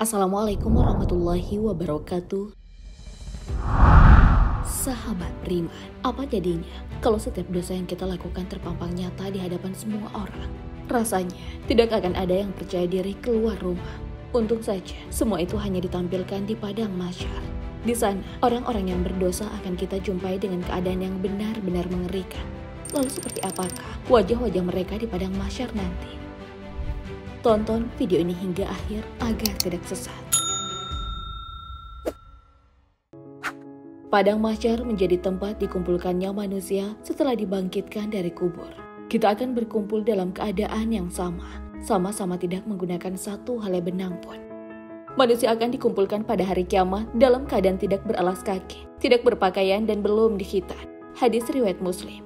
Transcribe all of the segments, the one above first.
Assalamualaikum warahmatullahi wabarakatuh. Sahabat beriman, apa jadinya kalau setiap dosa yang kita lakukan terpampang nyata di hadapan semua orang? Rasanya tidak akan ada yang percaya diri keluar rumah. Untung saja, semua itu hanya ditampilkan di padang masyar. Di sana, orang-orang yang berdosa akan kita jumpai dengan keadaan yang benar-benar mengerikan. Lalu seperti apakah wajah-wajah mereka di padang masyar nanti? Tonton video ini hingga akhir agar tidak sesat. Padang mahsyar menjadi tempat dikumpulkannya manusia setelah dibangkitkan dari kubur. Kita akan berkumpul dalam keadaan yang sama, sama-sama tidak menggunakan satu helai benang pun. Manusia akan dikumpulkan pada hari kiamat dalam keadaan tidak beralas kaki, tidak berpakaian dan belum dikhitan. Hadis riwayat Muslim.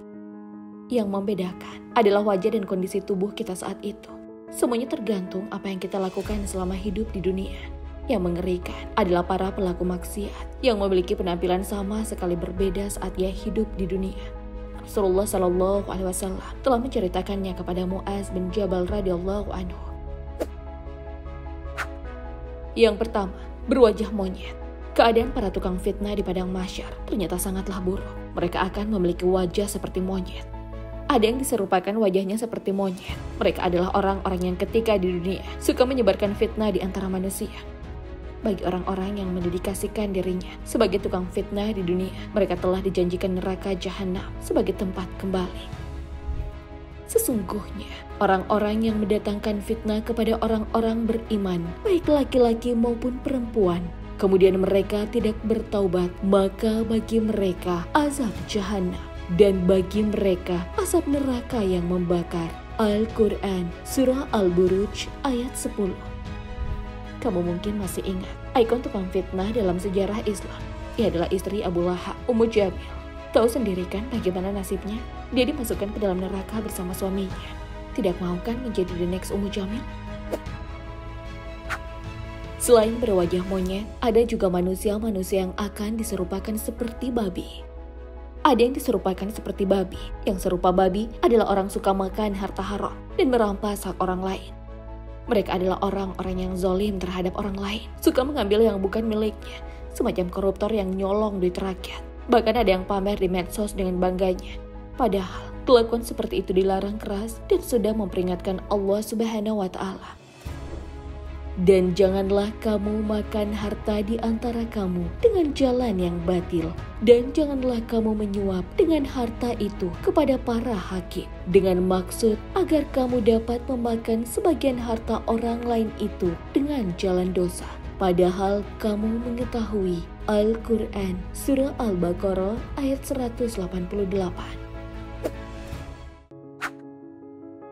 Yang membedakan adalah wajah dan kondisi tubuh kita saat itu. Semuanya tergantung apa yang kita lakukan selama hidup di dunia. Yang mengerikan adalah para pelaku maksiat yang memiliki penampilan sama sekali berbeda saat ia hidup di dunia. Rasulullah Shallallahu Alaihi Wasallam telah menceritakannya kepada Muaz bin Jabal radhiyallahu anhu. Yang pertama, berwajah monyet. Keadaan para tukang fitnah di padang masyar ternyata sangatlah buruk. Mereka akan memiliki wajah seperti monyet. Ada yang diserupakan wajahnya seperti monyet. Mereka adalah orang-orang yang ketika di dunia suka menyebarkan fitnah di antara manusia. Bagi orang-orang yang mendedikasikan dirinya sebagai tukang fitnah di dunia, mereka telah dijanjikan neraka jahanam sebagai tempat kembali. Sesungguhnya, orang-orang yang mendatangkan fitnah kepada orang-orang beriman, baik laki-laki maupun perempuan, kemudian mereka tidak bertaubat, maka bagi mereka azab jahanam dan bagi mereka asap neraka yang membakar. Al-Quran Surah Al-Buruj ayat 10 Kamu mungkin masih ingat ikon tukang fitnah dalam sejarah Islam. Ia adalah istri Abu Lahab, Ummu Jamil. Tahu sendiri kan bagaimana nasibnya? Dia dimasukkan ke dalam neraka bersama suaminya. Tidak mau kan menjadi the next Ummu Jamil? Selain berwajah monyet, ada juga manusia-manusia yang akan diserupakan seperti babi. Ada yang diserupakan seperti babi. Yang serupa babi adalah orang suka makan harta haram dan merampas hak orang lain. Mereka adalah orang-orang yang zolim terhadap orang lain, suka mengambil yang bukan miliknya, semacam koruptor yang nyolong duit rakyat. Bahkan ada yang pamer di medsos dengan bangganya. Padahal, kelakuan seperti itu dilarang keras dan sudah memperingatkan Allah Subhanahu wa Ta'ala. Dan janganlah kamu makan harta di antara kamu dengan jalan yang batil. Dan janganlah kamu menyuap dengan harta itu kepada para hakim. Dengan maksud agar kamu dapat memakan sebagian harta orang lain itu dengan jalan dosa. Padahal kamu mengetahui Al-Quran Surah Al-Baqarah ayat 188.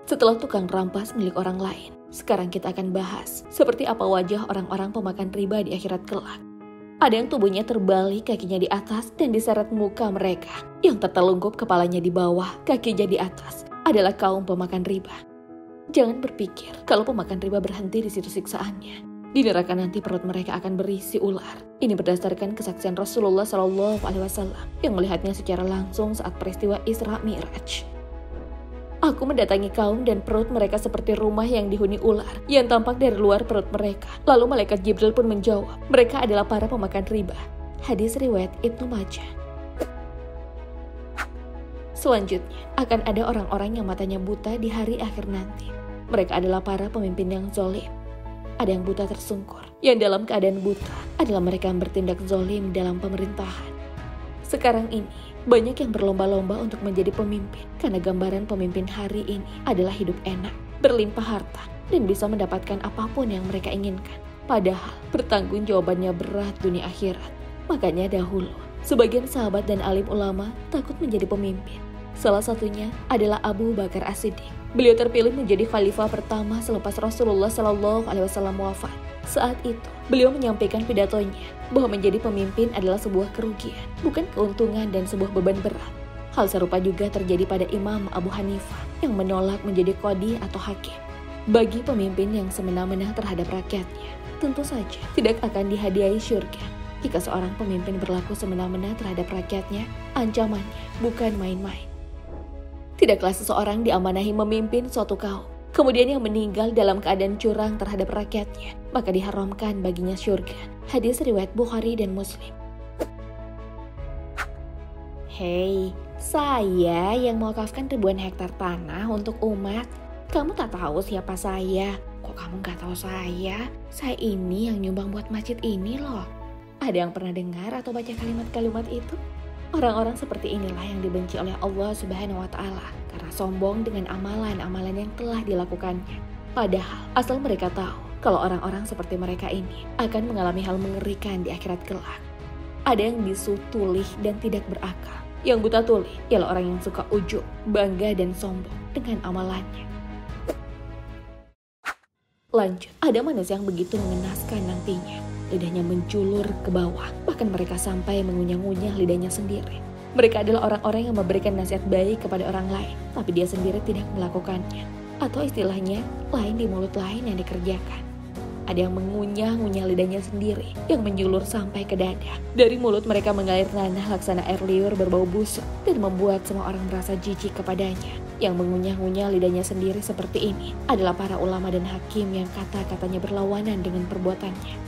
Setelah tukang rampas milik orang lain, sekarang kita akan bahas seperti apa wajah orang-orang pemakan riba di akhirat kelak. Ada yang tubuhnya terbalik, kakinya di atas, dan diseret muka mereka. Yang tertelungkup kepalanya di bawah, kakinya di atas, adalah kaum pemakan riba. Jangan berpikir kalau pemakan riba berhenti di situ siksaannya. Di neraka nanti perut mereka akan berisi ular. Ini berdasarkan kesaksian Rasulullah Wasallam yang melihatnya secara langsung saat peristiwa Isra Mi'raj. Aku mendatangi kaum dan perut mereka seperti rumah yang dihuni ular yang tampak dari luar perut mereka. Lalu malaikat Jibril pun menjawab, mereka adalah para pemakan riba. Hadis riwayat Ibnu Majah. Selanjutnya, akan ada orang-orang yang matanya buta di hari akhir nanti. Mereka adalah para pemimpin yang zolim. Ada yang buta tersungkur, yang dalam keadaan buta adalah mereka yang bertindak zolim dalam pemerintahan. Sekarang ini, banyak yang berlomba-lomba untuk menjadi pemimpin karena gambaran pemimpin hari ini adalah hidup enak, berlimpah harta, dan bisa mendapatkan apa pun yang mereka inginkan. Padahal bertanggung jawabannya berat dunia akhirat. Makanya dahulu, sebagian sahabat dan alim ulama takut menjadi pemimpin. Salah satunya adalah Abu Bakar As-Siddiq. Beliau terpilih menjadi khalifah pertama selepas Rasulullah Shallallahu Alaihi Wasallam wafat. Saat itu, beliau menyampaikan pidatonya bahwa menjadi pemimpin adalah sebuah kerugian, bukan keuntungan dan sebuah beban berat. Hal serupa juga terjadi pada Imam Abu Hanifah yang menolak menjadi kodi atau hakim. Bagi pemimpin yang semena-mena terhadap rakyatnya, tentu saja tidak akan dihadiahi syurga. Jika seorang pemimpin berlaku semena-mena terhadap rakyatnya, ancamannya bukan main-main. Tidaklah seseorang diamanahi memimpin suatu kaum, kemudian yang meninggal dalam keadaan curang terhadap rakyatnya, maka diharamkan baginya syurga. Hadis riwayat Bukhari dan Muslim. Hei, saya yang mewakafkan ribuan hektar tanah untuk umat. Kamu tak tahu siapa saya? Kok kamu gak tahu saya? Saya ini yang nyumbang buat masjid ini loh. Ada yang pernah dengar atau baca kalimat-kalimat itu? Orang-orang seperti inilah yang dibenci oleh Allah Subhanahu wa taala karena sombong dengan amalan-amalan yang telah dilakukannya. Padahal asal mereka tahu kalau orang-orang seperti mereka ini akan mengalami hal mengerikan di akhirat kelak. Ada yang bisu tulih dan tidak berakal. Yang buta tuli ialah orang yang suka ujub, bangga dan sombong dengan amalannya. Lanjut, ada manusia yang begitu mengenaskan nantinya. Lidahnya menjulur ke bawah, bahkan mereka sampai mengunyah-ngunyah lidahnya sendiri. Mereka adalah orang-orang yang memberikan nasihat baik kepada orang lain, tapi dia sendiri tidak melakukannya. Atau istilahnya, lain di mulut lain yang dikerjakan. Ada yang mengunyah-ngunyah lidahnya sendiri, yang menjulur sampai ke dada. Dari mulut mereka mengalir nanah laksana air liur berbau busuk dan membuat semua orang merasa jijik kepadanya. Yang mengunyah-ngunyah lidahnya sendiri seperti ini adalah para ulama dan hakim yang kata-katanya berlawanan dengan perbuatannya.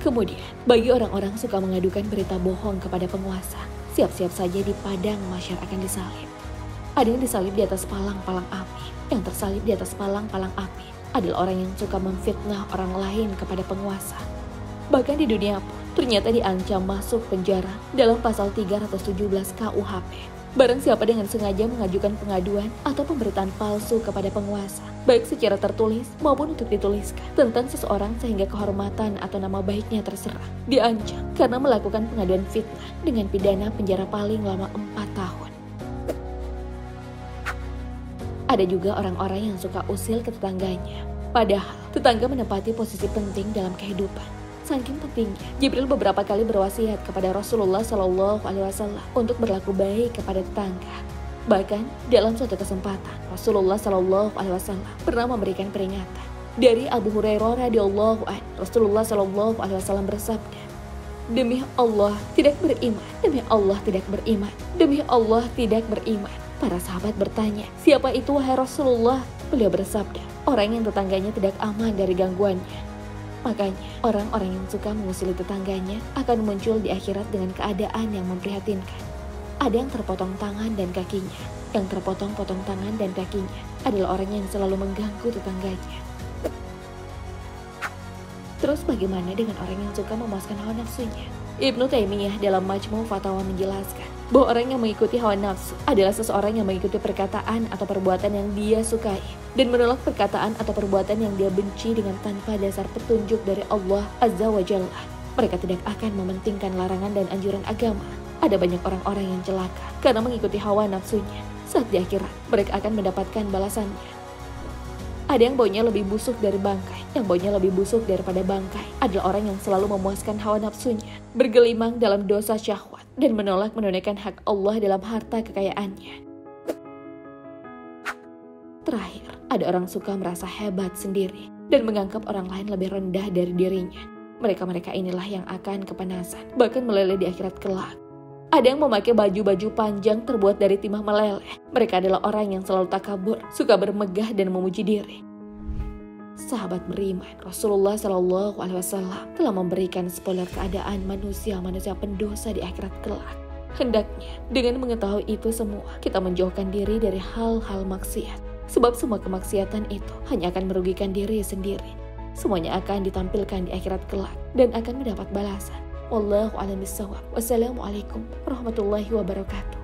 Kemudian, bagi orang-orang suka mengadukan berita bohong kepada penguasa, siap-siap saja di padang masyar akan disalib. Ada yang disalib di atas palang-palang api, yang tersalib di atas palang-palang api adalah orang yang suka memfitnah orang lain kepada penguasa. Bahkan di dunia pun ternyata diancam masuk penjara dalam pasal 317 KUHP. Barang siapa dengan sengaja mengajukan pengaduan atau pemberitaan palsu kepada penguasa, baik secara tertulis maupun untuk dituliskan tentang seseorang sehingga kehormatan atau nama baiknya terserah, diancam karena melakukan pengaduan fitnah dengan pidana penjara paling lama 4 tahun. Ada juga orang-orang yang suka usil ke tetangganya. Padahal, tetangga menempati posisi penting dalam kehidupan. Saking pentingnya, Jibril beberapa kali berwasiat kepada Rasulullah Shallallahu Alaihi Wasallam untuk berlaku baik kepada tetangga. Bahkan dalam suatu kesempatan, Rasulullah Shallallahu Alaihi Wasallam pernah memberikan peringatan. Dari Abu Hurairah radhiyallahu an, Rasulullah Shallallahu Alaihi Wasallam bersabda, Demi Allah tidak beriman, demi Allah tidak beriman, demi Allah tidak beriman. Para sahabat bertanya, siapa itu wahai Rasulullah? Beliau bersabda, orang yang tetangganya tidak aman dari gangguannya. Makanya, orang-orang yang suka mengusili tetangganya akan muncul di akhirat dengan keadaan yang memprihatinkan. Ada yang terpotong tangan dan kakinya. Yang terpotong-potong tangan dan kakinya adalah orang yang selalu mengganggu tetangganya. Terus bagaimana dengan orang yang suka memuaskan hawa nafsunya? Ibnu Taimiyah dalam Majmu Fatawa menjelaskan, bahwa orang yang mengikuti hawa nafsu adalah seseorang yang mengikuti perkataan atau perbuatan yang dia sukai dan menolak perkataan atau perbuatan yang dia benci dengan tanpa dasar petunjuk dari Allah Azza wa Jalla. Mereka tidak akan mementingkan larangan dan anjuran agama. Ada banyak orang-orang yang celaka karena mengikuti hawa nafsunya. Saat di akhirat, mereka akan mendapatkan balasannya. Ada yang baunya lebih busuk dari bangkai. Yang baunya lebih busuk daripada bangkai adalah orang yang selalu memuaskan hawa nafsunya, bergelimang dalam dosa syahwat, dan menolak menunaikan hak Allah dalam harta kekayaannya. Terakhir, ada orang suka merasa hebat sendiri dan menganggap orang lain lebih rendah dari dirinya. Mereka-mereka inilah yang akan kepanasan, bahkan meleleh di akhirat kelak. Ada yang memakai baju-baju panjang terbuat dari timah meleleh. Mereka adalah orang yang selalu takabur, suka bermegah dan memuji diri. Sahabat beriman, Rasulullah Shallallahu Alaihi Wasallam telah memberikan spoiler keadaan manusia-manusia pendosa di akhirat kelak. Hendaknya dengan mengetahui itu semua, kita menjauhkan diri dari hal-hal maksiat. Sebab semua kemaksiatan itu hanya akan merugikan diri sendiri. Semuanya akan ditampilkan di akhirat kelak dan akan mendapat balasan. Wallahu a'lam bishawab. Wassalamualaikum warahmatullahi wabarakatuh.